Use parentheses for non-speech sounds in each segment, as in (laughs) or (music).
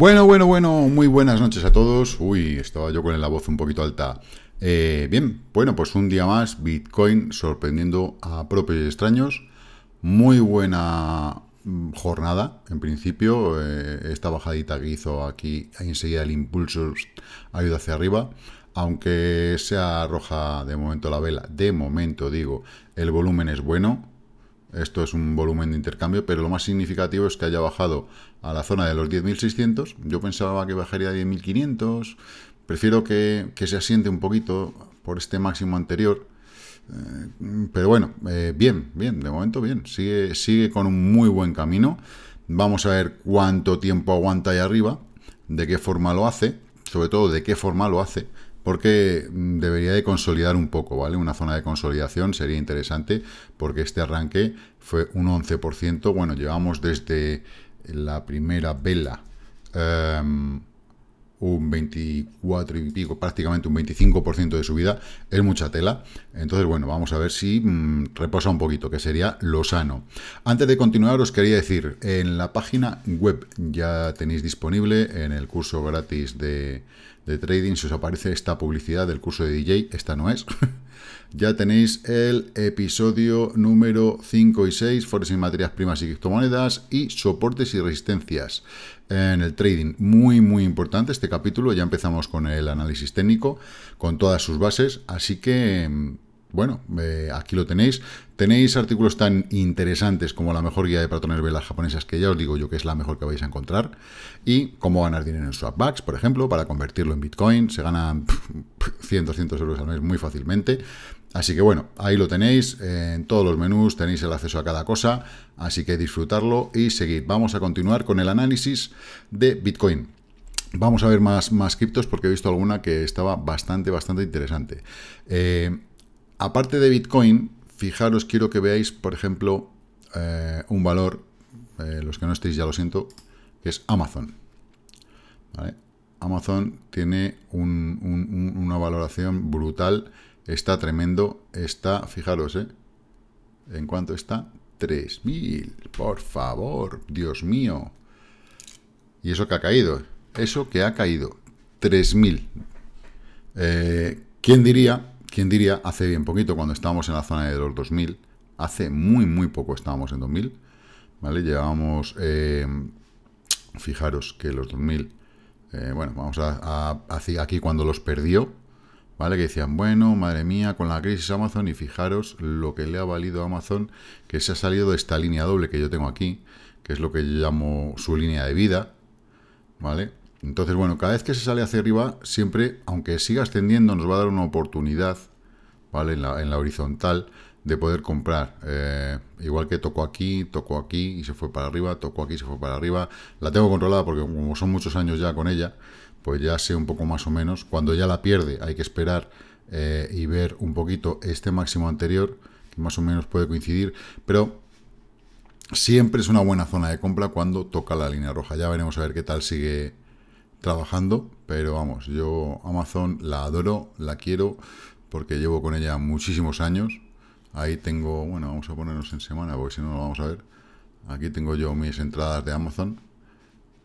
Bueno, bueno, bueno, muy buenas noches a todos. Uy, estaba yo con la voz un poquito alta. Eh, bien, bueno, pues un día más, Bitcoin sorprendiendo a propios y extraños. Muy buena mm, jornada, en principio. Eh, esta bajadita que hizo aquí, enseguida el impulso ayuda hacia arriba. Aunque sea roja de momento la vela, de momento digo, el volumen es bueno. Esto es un volumen de intercambio, pero lo más significativo es que haya bajado a la zona de los 10.600. Yo pensaba que bajaría a 10.500. Prefiero que, se asiente un poquito por este máximo anterior. Eh, pero bueno, eh, bien, bien, de momento bien. Sigue, sigue con un muy buen camino. Vamos a ver cuánto tiempo aguanta ahí arriba, de qué forma lo hace, sobre todo de qué forma lo hace porque mm, debería de consolidar un poco, ¿vale? Una zona de consolidación sería interesante porque este arranque fue un 11%, bueno, llevamos desde la primera vela em, un 24 y pico, prácticamente un 25% de subida, es mucha tela. Entonces, bueno, vamos a ver si mm, reposa un poquito, que sería lo sano. Antes de continuar, os quería decir, en la página web ya tenéis disponible en el curso gratis de, de trading, si os aparece esta publicidad del curso de DJ, esta no es. (laughs) ya tenéis el episodio número 5 y 6, Forex y materias primas y criptomonedas y soportes y resistencias en el trading. Muy, muy importante este capítulo. Ya empezamos con el análisis técnico, con todas sus bases. Así que bueno, eh, aquí lo tenéis. Tenéis artículos tan interesantes como la mejor guía de patrones velas japonesas, que ya os digo yo que es la mejor que vais a encontrar, y cómo ganar dinero en swapbacks, por ejemplo, para convertirlo en Bitcoin. Se ganan 100, 200 euros al mes muy fácilmente. Así que bueno, ahí lo tenéis, en todos los menús tenéis el acceso a cada cosa, así que disfrutarlo y seguir. Vamos a continuar con el análisis de Bitcoin. Vamos a ver más, más criptos porque he visto alguna que estaba bastante, bastante interesante. Eh, aparte de Bitcoin, fijaros, quiero que veáis, por ejemplo, eh, un valor, eh, los que no estéis ya lo siento, que es Amazon. Amazon tiene una valoración brutal, está tremendo, está, fijaros, ¿eh? ¿En cuánto está? 3.000, por favor, Dios mío. Y eso que ha caído, eso que ha caído, 3.000. Eh, ¿Quién diría ¿Quién diría? Hace bien poquito, cuando estábamos en la zona de los 2000, hace muy, muy poco estábamos en 2000, ¿vale? Llevábamos, eh, fijaros que los 2000, eh, bueno, vamos a, a, aquí cuando los perdió, ¿vale? Que decían, bueno, madre mía, con la crisis Amazon, y fijaros lo que le ha valido a Amazon, que se ha salido de esta línea doble que yo tengo aquí, que es lo que yo llamo su línea de vida, ¿vale? Entonces, bueno, cada vez que se sale hacia arriba, siempre, aunque siga ascendiendo, nos va a dar una oportunidad, ¿vale? En la, horizontal, de poder comprar. Eh, igual que tocó aquí, tocó aquí y se fue para arriba, tocó aquí y se fue para arriba. La tengo controlada porque como son muchos años ya con ella, pues ya sé un poco más o menos. Cuando ya la pierde hay que esperar eh, y ver un poquito este máximo anterior, que más o menos puede coincidir, pero siempre es una buena zona de compra cuando toca la línea roja. Ya veremos a ver qué tal sigue trabajando, pero vamos, yo Amazon la adoro, la quiero, porque llevo con ella muchísimos años. Ahí tengo, bueno, vamos a ponernos en semana, porque si no lo vamos a ver. Aquí tengo yo mis entradas de Amazon.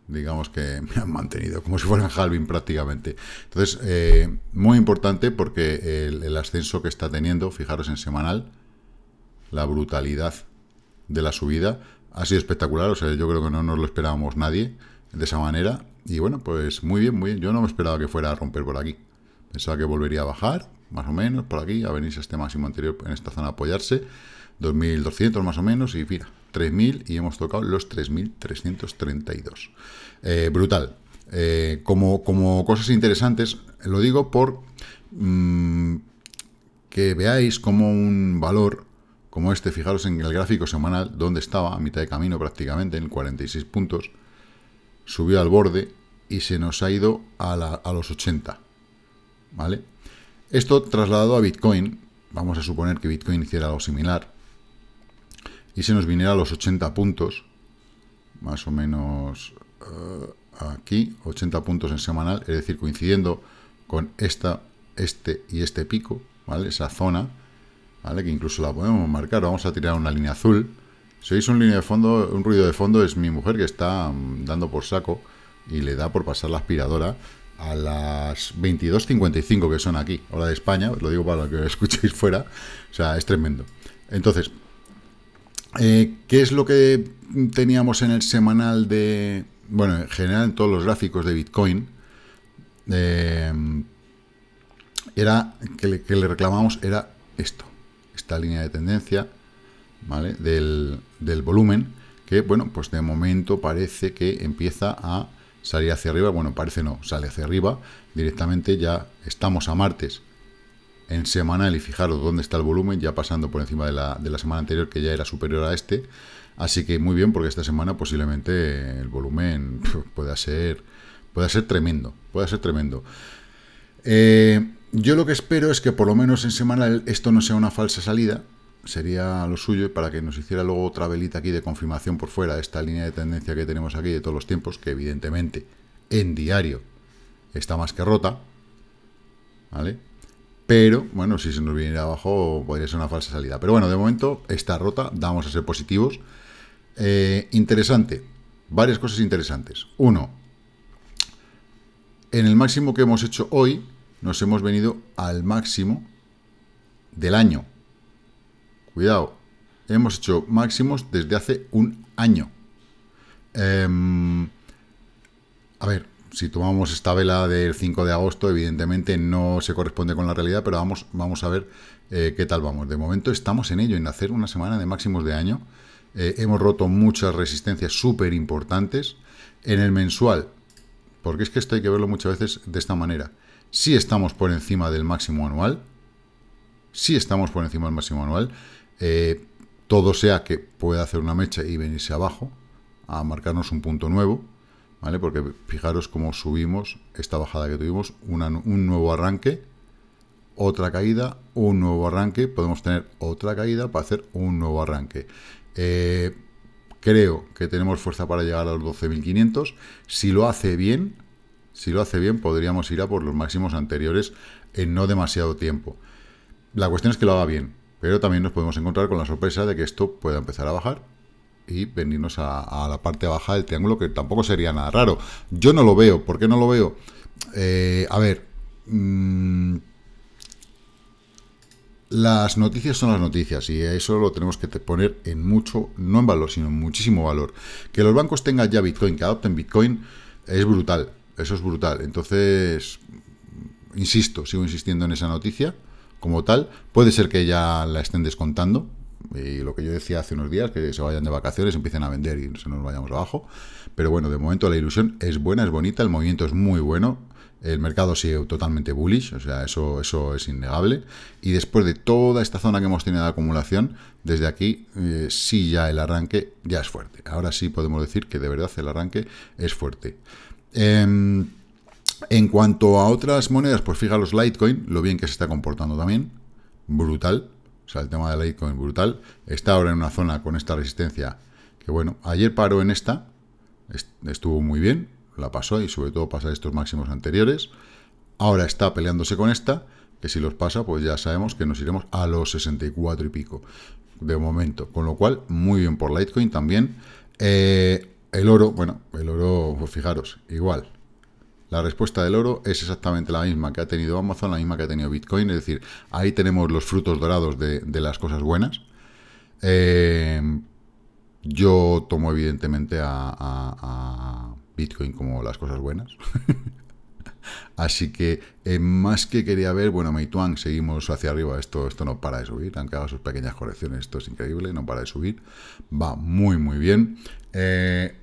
Digamos que (laughs) me han mantenido como si fueran halving prácticamente. Entonces, eh, muy importante porque el, el ascenso que está teniendo, fijaros en semanal, la brutalidad de la subida ha sido espectacular. O sea, yo creo que no nos lo esperábamos nadie de esa manera y bueno, pues muy bien, muy bien. Yo no me esperaba que fuera a romper por aquí. Pensaba que volvería a bajar, más o menos, por aquí, a venirse este máximo anterior en esta zona a apoyarse. 2.200 más o menos, y mira, 3.000 y hemos tocado los 3.332. Eh, brutal. Eh, como, como cosas interesantes, lo digo por mm, que veáis como un valor como este, fijaros en el gráfico semanal, donde estaba, a mitad de camino prácticamente, en 46 puntos, subió al borde y se nos ha ido a, los 80. ¿Vale? Esto trasladado a Bitcoin, vamos a suponer que Bitcoin hiciera algo similar, y se nos viniera a los 80 puntos, más o menos eh, aquí, 80 puntos en semanal, es decir, coincidiendo con esta, este y este pico, ¿vale? Esa zona, ¿vale? Que incluso la podemos marcar, vamos a tirar una línea azul, si oís un, ruido de fondo, es mi mujer que está mm, dando por saco y le da por pasar la aspiradora a las 22.55 que son aquí, hora de España, lo digo para que lo (laughs) escuchéis fuera, o sea, es tremendo. Entonces, eh, ¿qué es lo que teníamos en el semanal de, bueno, en general en todos los gráficos de Bitcoin? Eh, era, que le reclamamos era esto, esta línea de tendencia, del volumen, que, bueno, pues de momento parece que empieza a salir hacia arriba, bueno, parece no, sale hacia arriba, directamente ya estamos a martes en semanal y fijaros dónde está el volumen, ya pasando por encima de la, de la semana anterior que ya era superior a este, así que muy bien porque esta semana posiblemente el volumen (laughs) pueda ser, pueda ser tremendo, pueda ser tremendo. Eh, yo lo que espero es que por lo menos en semanal esto no sea una falsa salida, sería lo suyo para que nos hiciera luego otra velita aquí de confirmación por fuera de esta línea de tendencia que tenemos aquí de todos los tiempos, que evidentemente en diario está más que rota, ¿vale? Pero, bueno, si se nos viene abajo podría ser una falsa salida. Pero bueno, de momento está rota, vamos a ser positivos. Eh, interesante, varias cosas interesantes. Uno, en el máximo que hemos hecho hoy, nos hemos venido al máximo del año, Cuidado, hemos hecho máximos desde hace un año. Em, a ver, si tomamos esta vela del 5 de agosto, evidentemente no se corresponde con la realidad, pero vamos, vamos a ver eh, qué tal vamos. De momento estamos en ello, en hacer una semana de máximos de año. Eh, hemos roto muchas resistencias súper importantes. En el mensual, porque es que esto hay que verlo muchas veces de esta manera. Si estamos por encima del máximo anual, si estamos por encima del máximo anual, eh, todo sea que pueda hacer una mecha y venirse abajo a marcarnos un punto nuevo, ¿vale? Porque fijaros cómo subimos esta bajada que tuvimos, un nuevo arranque, otra caída, un nuevo arranque, podemos tener otra caída para hacer un nuevo arranque. Eh, creo que tenemos fuerza para llegar a los 12.500. Si lo hace bien, si lo hace bien, podríamos ir a por los máximos anteriores en no demasiado tiempo. La cuestión es que lo haga bien. Pero también nos podemos encontrar con la sorpresa de que esto pueda empezar a bajar y venirnos a, la parte baja del triángulo, que tampoco sería nada raro. Yo no lo veo. ¿Por qué no lo veo? Eh, a ver... Mm, las noticias son las noticias y eso lo tenemos que poner en mucho, no en valor, sino en muchísimo valor. Que los bancos tengan ya Bitcoin, que adopten Bitcoin, es brutal. Eso es brutal. Entonces, insisto, sigo insistiendo en esa noticia como tal. Puede ser que ya la estén descontando. Y lo que yo decía hace unos días, que se vayan de vacaciones, empiecen a vender y se nos vayamos abajo. Pero bueno, de momento la ilusión es buena, es bonita, el movimiento es muy bueno. El mercado sigue totalmente bullish, o sea, eso, eso es innegable. Y después de toda esta zona que hemos tenido de acumulación, desde aquí eh, sí ya el arranque ya es fuerte. Ahora sí podemos decir que de verdad el arranque es fuerte. Em, en cuanto a otras monedas, pues fijaros Litecoin, lo bien que se está comportando también, brutal, o sea, el tema de Litecoin brutal, está ahora en una zona con esta resistencia, que bueno, ayer paró en esta, estuvo muy bien, la pasó y sobre todo pasa estos máximos anteriores, ahora está peleándose con esta, que si los pasa, pues ya sabemos que nos iremos a los 64 y pico de momento, con lo cual, muy bien por Litecoin también. Eh, el oro, bueno, el oro, pues fijaros, igual, la respuesta del oro es exactamente la misma que ha tenido Amazon, la misma que ha tenido Bitcoin, es decir, ahí tenemos los frutos dorados de, las cosas buenas. Eh, yo tomo evidentemente a, Bitcoin como las cosas buenas. (laughs) Así que eh, más que quería ver, bueno, Meituan, seguimos hacia arriba, esto, esto no para de subir, aunque haga sus pequeñas correcciones, esto es increíble, no para de subir, va muy muy bien. Eh,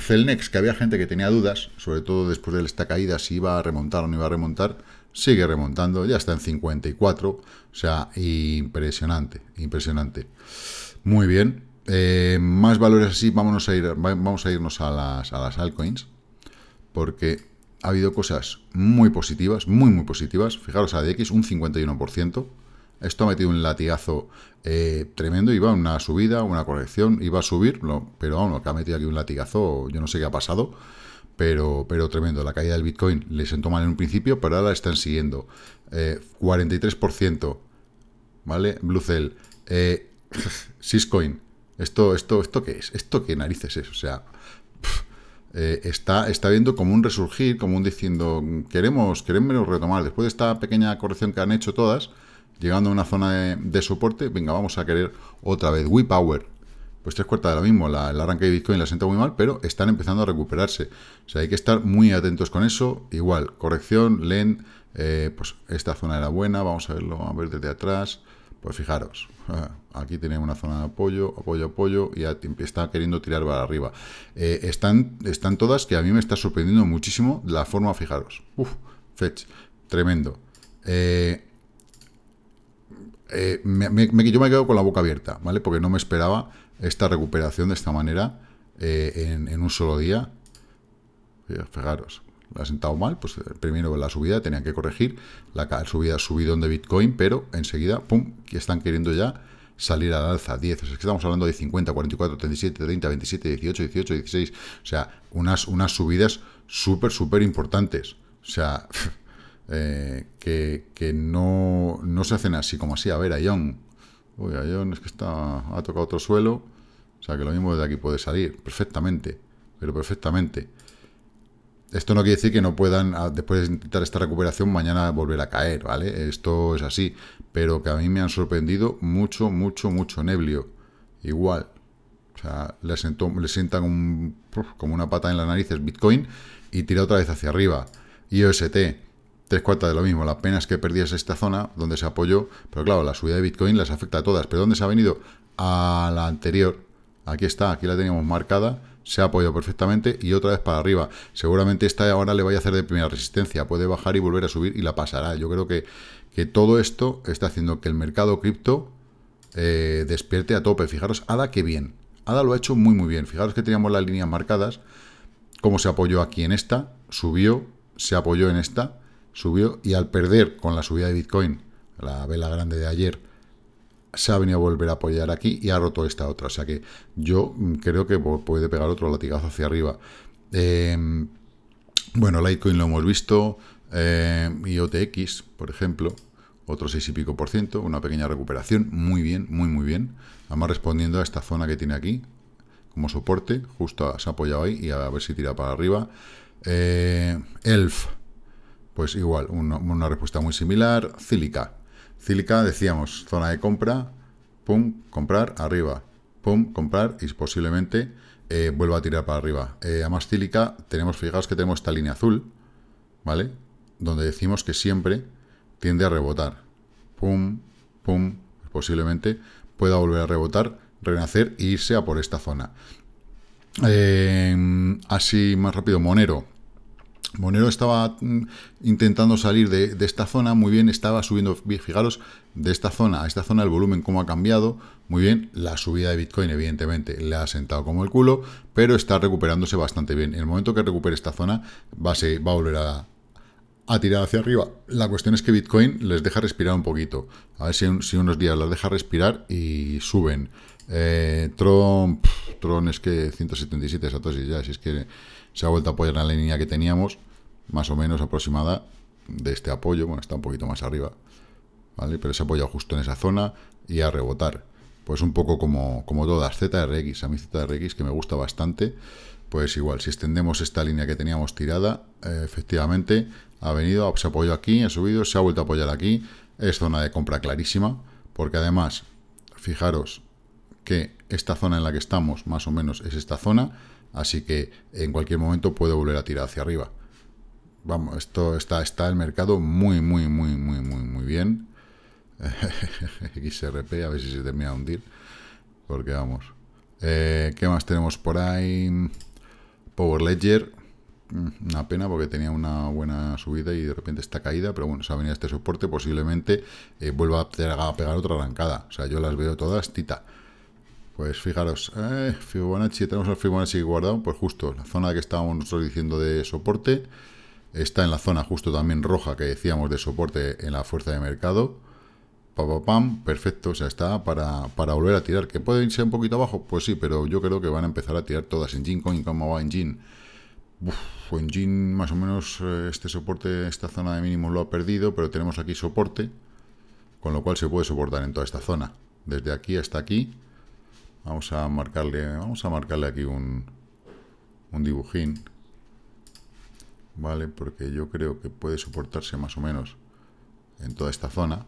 Celnex, que había gente que tenía dudas, sobre todo después de esta caída, si iba a remontar o no iba a remontar, sigue remontando, ya está en 54, o sea, impresionante, impresionante. Muy bien, eh, más valores así, vámonos a ir, vamos a irnos a las, a las altcoins, porque ha habido cosas muy positivas, muy, muy positivas. Fijaros, a DX un 51%, esto ha metido un latigazo eh, tremendo, iba una subida, una corrección, iba a subir, pero vamos, que ha metido aquí un latigazo, yo no sé qué ha pasado, pero, pero tremendo. La caída del Bitcoin le sentó mal en un principio, pero ahora la están siguiendo. 43%, eh, ¿vale? Blue Cell, eh, (laughs) Syscoin, ¿esto, esto, ¿esto qué es? ¿Esto qué narices es? O sea, eh, está, está viendo como un resurgir, como un diciendo, queremos, queremos retomar, después de esta pequeña corrección que han hecho todas, llegando a una zona de, soporte, venga, vamos a querer otra vez. WePower, pues tres cuartas de lo mismo, la, el arranque de Bitcoin la sienta muy mal, pero están empezando a recuperarse. O sea, hay que estar muy atentos con eso. Igual, corrección, LEN, eh, pues esta zona era buena, vamos a verlo, a ver desde atrás. Pues fijaros, (laughs) aquí tenemos una zona de apoyo, apoyo, apoyo, y está queriendo tirar para arriba. Eh, están, están todas que a mí me está sorprendiendo muchísimo la forma, fijaros. Uf, fetch, tremendo. Eh, eh, yo me quedo con la boca abierta, ¿vale? Porque no me esperaba esta recuperación de esta manera en, en, un solo día. Fijaros, la ha sentado mal, pues eh, primero la subida tenían que corregir, la subida subidón de Bitcoin, pero enseguida, pum, que están queriendo ya salir al alza, 10, o sea, es que estamos hablando de 50, 44, 37, 30, 27, 18, 18, 16, o sea, unas, unas subidas súper, súper importantes, o sea, (laughs) eh, que, no, se hacen así como así, a ver, Ion, uy, Ion es que está, ha tocado otro suelo, o sea, que lo mismo desde aquí puede salir, perfectamente, pero perfectamente, esto no quiere decir que no puedan, ah, después de intentar esta recuperación, mañana volver a caer, ¿vale? Esto es así, pero que a mí me han sorprendido mucho, mucho, mucho Neblio. Igual. O sea, le, le sientan como una pata en las narices Bitcoin y tira otra vez hacia arriba. IOST, tres cuartas de lo mismo. La pena es que perdías esta zona donde se apoyó, pero claro, la subida de Bitcoin las afecta a todas. ¿Pero dónde se ha venido? A la anterior. Aquí está, aquí la teníamos marcada se ha apoyado perfectamente y otra vez para arriba. Seguramente esta ahora le vaya a hacer de primera resistencia, puede bajar y volver a subir y la pasará. Yo creo que, que todo esto está haciendo que el mercado cripto eh, despierte a tope. Fijaros, ADA qué bien. ADA lo ha hecho muy muy bien. Fijaros que teníamos las líneas marcadas, cómo se apoyó aquí en esta, subió, se apoyó en esta, subió y al perder con la subida de Bitcoin, la vela grande de ayer, se ha venido a volver a apoyar aquí y ha roto esta otra. O sea que yo mm, creo que puede pegar otro latigazo hacia arriba. Eh, bueno, Litecoin lo hemos visto. IOTX, por ejemplo, otro 6 y pico por ciento, una pequeña recuperación. Muy bien, muy, muy bien. Vamos respondiendo a esta zona que tiene aquí como soporte. Justo se ha apoyado ahí y a ver si tira para arriba. Eh, ELF, pues igual, una, respuesta muy similar. Cílica, Cílica, decíamos, zona de compra, pum, comprar, arriba, pum, comprar y posiblemente eh, vuelva a tirar para arriba. Eh, a más Cílica, tenemos, fijaos que tenemos esta línea azul, ¿vale? Donde decimos que siempre tiende a rebotar. Pum, pum, posiblemente pueda volver a rebotar, renacer e irse a por esta zona. Eh, así más rápido, Monero. Monero estaba mm, intentando salir de, esta zona, muy bien, estaba subiendo, fijaros, de esta zona a esta zona el volumen cómo ha cambiado, muy bien, la subida de Bitcoin evidentemente le ha sentado como el culo, pero está recuperándose bastante bien. En el momento que recupere esta zona va a, volver a, tirar hacia arriba. La cuestión es que Bitcoin les deja respirar un poquito, a ver si, unos días las deja respirar y suben. Eh, Tron, Tron es que 177 satoshis ya, si es que se ha vuelto a apoyar en la línea que teníamos, más o menos aproximada de este apoyo, bueno, está un poquito más arriba, ¿vale? Pero se ha apoyado justo en esa zona y a rebotar. Pues un poco como, como todas, ZRX, a mí ZRX que me gusta bastante, pues igual, si extendemos esta línea que teníamos tirada, eh, efectivamente ha venido, se apoyó aquí, ha subido, se ha vuelto a apoyar aquí, es zona de compra clarísima, porque además, fijaros que esta zona en la que estamos, más o menos, es esta zona, Así que en cualquier momento puedo volver a tirar hacia arriba. Vamos, esto está, está el mercado muy, muy, muy, muy, muy, muy bien. (laughs) XRP, a ver si se termina de hundir. Porque vamos. Eh, ¿Qué más tenemos por ahí? Power Ledger. Mm, una pena porque tenía una buena subida y de repente está caída, pero bueno, se ha venido este soporte, posiblemente eh, vuelva a pegar otra arrancada. O sea, yo las veo todas tita. Pues fijaros, eh, Fibonacci, tenemos el Fibonacci guardado, pues justo la zona que estábamos nosotros diciendo de soporte, está en la zona justo también roja que decíamos de soporte en la fuerza de mercado. Pam, pam, perfecto, o sea, está para, volver a tirar. ¿Que puede irse un poquito abajo? Pues sí, pero yo creo que van a empezar a tirar todas en Jin Coin, como va en Jin. en Jin más o menos eh, este soporte, esta zona de mínimo lo ha perdido, pero tenemos aquí soporte, con lo cual se puede soportar en toda esta zona. Desde aquí hasta aquí, Vamos a marcarle, vamos a marcarle aquí un, un dibujín, ¿vale? Porque yo creo que puede soportarse más o menos en toda esta zona,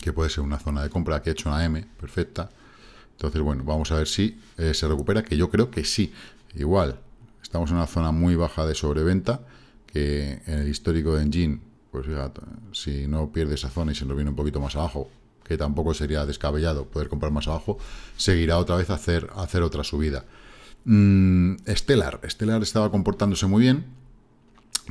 que puede ser una zona de compra, que he hecho una M, perfecta. Entonces, bueno, vamos a ver si eh, se recupera, que yo creo que sí. Igual, estamos en una zona muy baja de sobreventa, que en el histórico de Engine, pues fíjate, si no pierde esa zona y se nos viene un poquito más abajo, que tampoco sería descabellado poder comprar más abajo, seguirá otra vez a hacer, hacer otra subida. Mm, Stellar. Stellar estaba comportándose muy bien.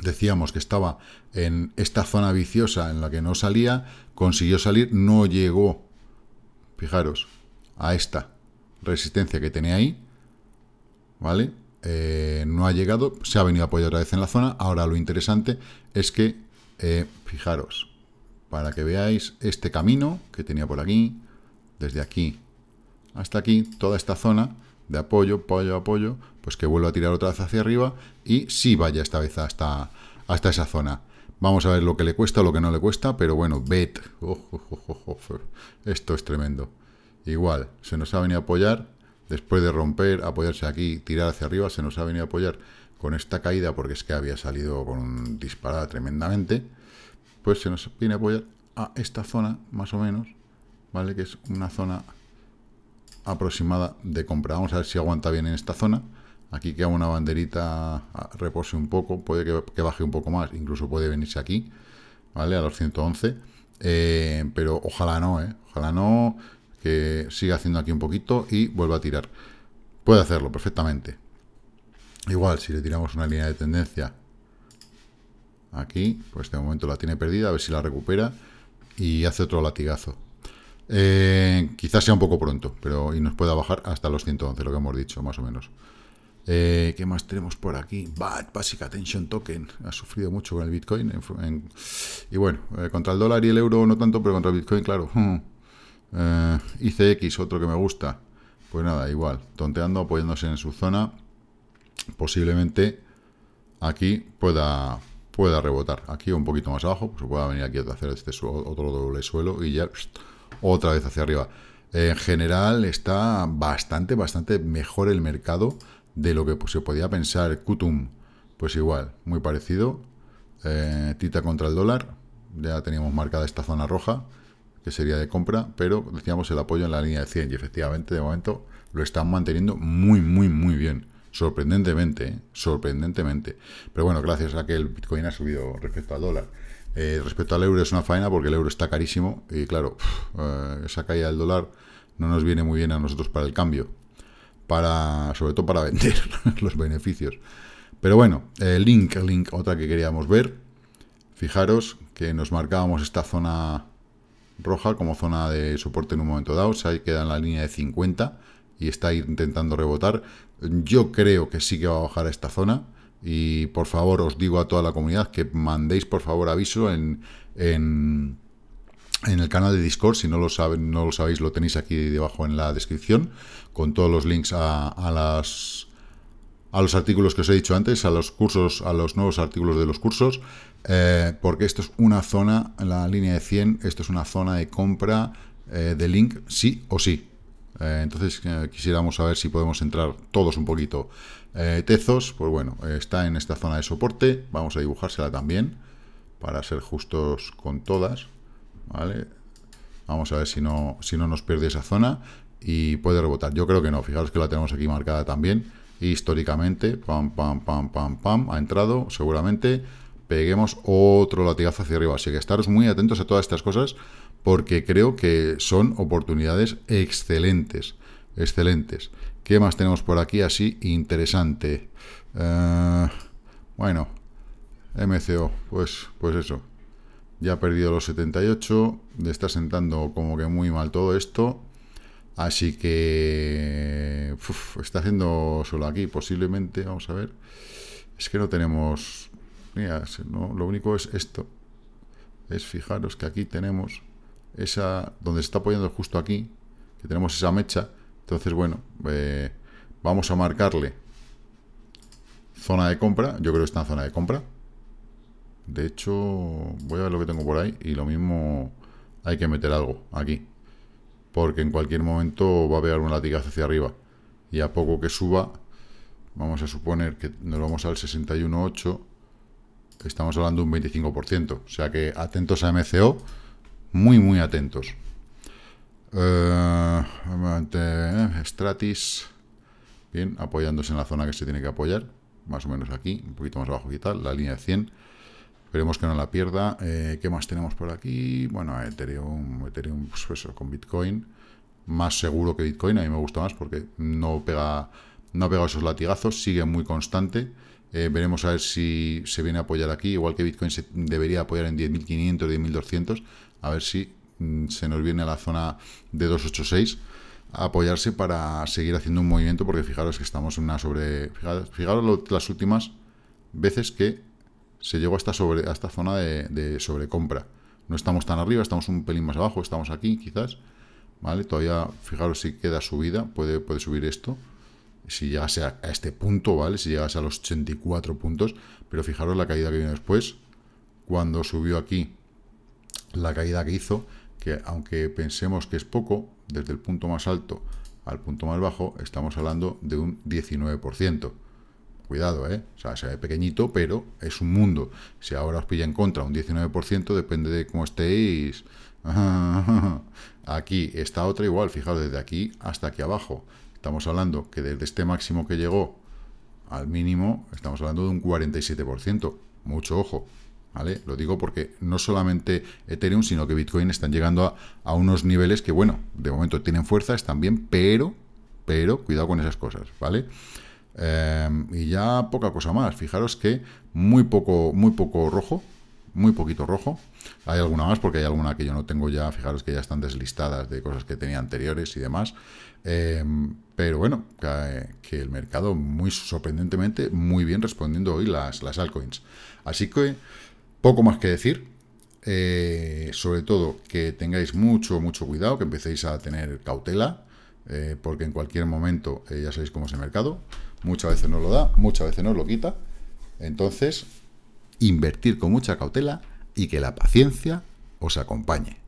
Decíamos que estaba en esta zona viciosa en la que no salía, consiguió salir, no llegó, fijaros, a esta resistencia que tenía ahí, ¿vale? Eh, no ha llegado, se ha venido a apoyar otra vez en la zona. Ahora lo interesante es que, eh, fijaros, para que veáis este camino que tenía por aquí, desde aquí hasta aquí, toda esta zona de apoyo, apoyo, apoyo, pues que vuelva a tirar otra vez hacia arriba y sí vaya esta vez hasta, hasta esa zona. Vamos a ver lo que le cuesta, lo que no le cuesta, pero bueno, bet. esto es tremendo. Igual, se nos ha venido a apoyar, después de romper, apoyarse aquí, tirar hacia arriba, se nos ha venido a apoyar con esta caída, porque es que había salido con disparada tremendamente, pues se nos viene a apoyar a esta zona, más o menos, ¿vale? Que es una zona aproximada de compra. Vamos a ver si aguanta bien en esta zona. Aquí queda una banderita, repose un poco, puede que, baje un poco más, incluso puede venirse aquí, ¿vale? A los 111. Eh, pero ojalá no, ¿eh? Ojalá no, que siga haciendo aquí un poquito y vuelva a tirar. Puede hacerlo perfectamente. Igual, si le tiramos una línea de tendencia aquí, pues de momento la tiene perdida, a ver si la recupera y hace otro latigazo. Eh, quizás sea un poco pronto, pero y nos pueda bajar hasta los 111, lo que hemos dicho, más o menos. Eh, ¿Qué más tenemos por aquí? BAT, Basic Attention Token. Ha sufrido mucho con el Bitcoin. y bueno, eh, contra el dólar y el euro no tanto, pero contra el Bitcoin, claro. (laughs) ICX, otro que me gusta. Pues nada, igual, tonteando, apoyándose en su zona. Posiblemente aquí pueda, pueda rebotar. Aquí un poquito más abajo, pues pueda venir aquí a hacer este otro doble suelo y ya otra vez hacia arriba. En general está bastante, bastante mejor el mercado de lo que se podía pensar. Kutum, pues igual, muy parecido. Eh, tita contra el dólar, ya teníamos marcada esta zona roja que sería de compra, pero decíamos el apoyo en la línea de 100 y efectivamente de momento lo están manteniendo muy, muy, muy bien. Sorprendentemente, ¿eh? sorprendentemente. Pero bueno, gracias a que el Bitcoin ha subido respecto al dólar. Eh, respecto al euro es una faena porque el euro está carísimo y claro, eh, esa caída del dólar no nos viene muy bien a nosotros para el cambio, para sobre todo para vender (laughs) los beneficios. Pero bueno, link, link, otra que queríamos ver. Fijaros que nos marcábamos esta zona roja como zona de soporte en un momento dado, se queda en la línea de 50 y está intentando rebotar. Yo creo que sí que va a bajar a esta zona y por favor os digo a toda la comunidad que mandéis por favor aviso en, en, el canal de Discord, si no lo, saben, no lo sabéis lo tenéis aquí debajo en la descripción con todos los links a, a las a los artículos que os he dicho antes, a los cursos, a los nuevos artículos de los cursos, eh, porque esto es una zona, en la línea de 100, esto es una zona de compra eh, de link sí o sí. Eh, entonces quisiéramos saber si podemos entrar todos un poquito. Tezos, pues bueno, está en esta zona de soporte, vamos a dibujársela también, para ser justos con todas, ¿vale? Vamos a ver si no, si no nos pierde esa zona y puede rebotar. Yo creo que no, fijaros que la tenemos aquí marcada también históricamente, pam, pam, pam, pam, pam, ha entrado, seguramente peguemos otro latigazo hacia arriba. Así que estaros muy atentos a todas estas cosas porque creo que son oportunidades excelentes, excelentes. ¿Qué más tenemos por aquí así interesante? Eh, bueno, MCO, pues, pues eso. Ya ha perdido los 78, le está sentando como que muy mal todo esto. Así que está haciendo solo aquí, posiblemente, vamos a ver. Es que no tenemos... Mira, lo único es esto. Es fijaros que aquí tenemos esa... Donde se está apoyando justo aquí, que tenemos esa mecha. Entonces, bueno, eh, vamos a marcarle zona de compra. Yo creo que está en zona de compra. De hecho, voy a ver lo que tengo por ahí y lo mismo hay que meter algo aquí porque en cualquier momento va a haber un latigazo hacia arriba. Y a poco que suba, vamos a suponer que nos vamos al 61.8, estamos hablando de un 25%. O sea que atentos a MCO, muy, muy atentos. Eh, Stratis, bien, apoyándose en la zona que se tiene que apoyar, más o menos aquí, un poquito más abajo y tal, la línea de 100. Esperemos que no la pierda. Eh, ¿Qué más tenemos por aquí? Bueno, Ethereum, Ethereum pues eso, con Bitcoin. Más seguro que Bitcoin, a mí me gusta más porque no pega, no ha pegado esos latigazos, sigue muy constante. Eh, veremos a ver si se viene a apoyar aquí, igual que Bitcoin se debería apoyar en 10.500, 10.200, a ver si mm, se nos viene a la zona de 286 a apoyarse para seguir haciendo un movimiento, porque fijaros que estamos en una sobre... Fijaros, las últimas veces que se llegó a esta, sobre, a esta zona de, sobrecompra. No estamos tan arriba, estamos un pelín más abajo, estamos aquí quizás, ¿vale? Todavía, fijaros si queda subida, puede, puede subir esto, si llegase a, este punto, ¿vale? Si llegase a los 84 puntos, pero fijaros la caída que viene después, cuando subió aquí, la caída que hizo, que aunque pensemos que es poco, desde el punto más alto al punto más bajo, estamos hablando de un 19%. Cuidado, ¿eh? O sea, se ve pequeñito, pero es un mundo. Si ahora os pilla en contra un 19%, depende de cómo estéis. (laughs) Aquí está otra igual, fijaos, desde aquí hasta aquí abajo. Estamos hablando que desde este máximo que llegó al mínimo, estamos hablando de un 47%. Mucho ojo, ¿vale? Lo digo porque no solamente Ethereum, sino que Bitcoin están llegando a, unos niveles que, bueno, de momento tienen fuerza, están bien, pero, pero, cuidado con esas cosas, ¿vale? Em, y ya poca cosa más. Fijaros que muy poco, muy poco rojo, muy poquito rojo. Hay alguna más porque hay alguna que yo no tengo ya, fijaros que ya están deslistadas de cosas que tenía anteriores y demás. Em, pero bueno, que, el mercado muy sorprendentemente muy bien respondiendo hoy las, las altcoins. Así que poco más que decir. Eh, sobre todo que tengáis mucho, mucho cuidado, que empecéis a tener cautela, eh, porque en cualquier momento eh, ya sabéis cómo es el mercado. Muchas veces nos lo da, muchas veces nos lo quita. Entonces, invertir con mucha cautela y que la paciencia os acompañe.